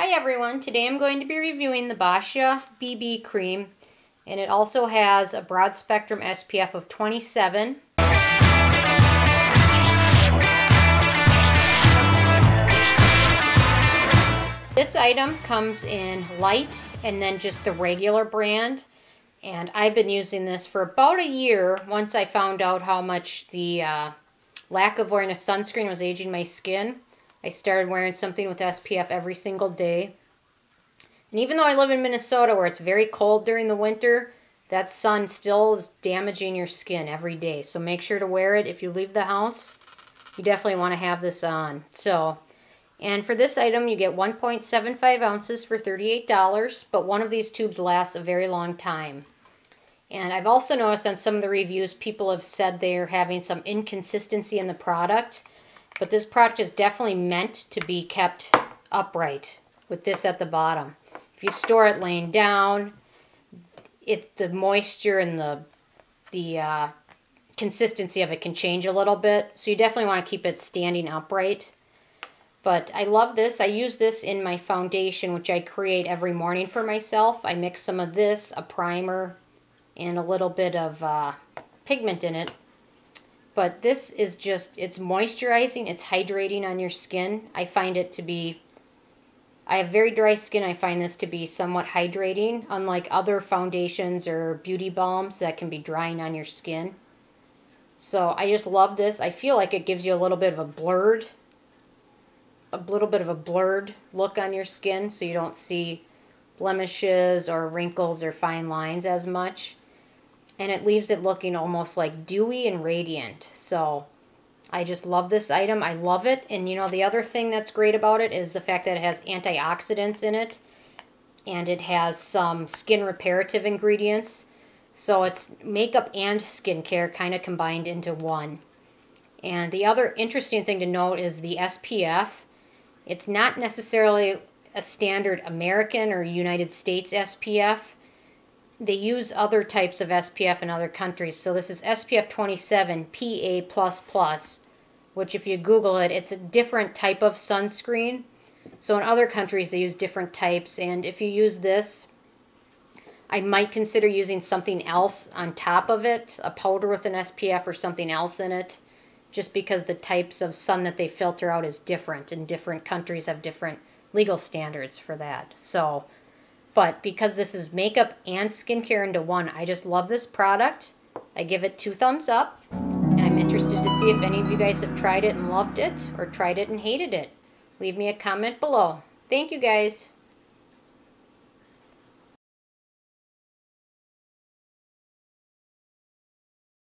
Hi everyone, today I'm going to be reviewing the Boscia BB Cream and it also has a broad spectrum SPF of 27. This item comes in light and then just the regular brand and I've been using this for about a year once I found out how much the uh, lack of wearing a sunscreen was aging my skin. I started wearing something with SPF every single day. And even though I live in Minnesota where it's very cold during the winter, that sun still is damaging your skin every day. So make sure to wear it if you leave the house. You definitely want to have this on. So, and for this item, you get 1.75 ounces for $38, but one of these tubes lasts a very long time. And I've also noticed on some of the reviews, people have said they're having some inconsistency in the product. But this product is definitely meant to be kept upright with this at the bottom. If you store it laying down, it the moisture and the the uh, consistency of it can change a little bit. So you definitely want to keep it standing upright. But I love this. I use this in my foundation, which I create every morning for myself. I mix some of this, a primer, and a little bit of uh, pigment in it. But this is just, it's moisturizing, it's hydrating on your skin. I find it to be, I have very dry skin. I find this to be somewhat hydrating, unlike other foundations or beauty balms that can be drying on your skin. So I just love this. I feel like it gives you a little bit of a blurred, a little bit of a blurred look on your skin so you don't see blemishes or wrinkles or fine lines as much and it leaves it looking almost like dewy and radiant. So I just love this item. I love it. And you know, the other thing that's great about it is the fact that it has antioxidants in it and it has some skin reparative ingredients. So it's makeup and skincare kind of combined into one. And the other interesting thing to note is the SPF. It's not necessarily a standard American or United States SPF they use other types of SPF in other countries. So this is SPF 27 PA++, which if you Google it, it's a different type of sunscreen. So in other countries, they use different types. And if you use this, I might consider using something else on top of it, a powder with an SPF or something else in it, just because the types of sun that they filter out is different, and different countries have different legal standards for that. So but because this is makeup and skincare into one, I just love this product. I give it two thumbs up. And I'm interested to see if any of you guys have tried it and loved it or tried it and hated it. Leave me a comment below. Thank you guys.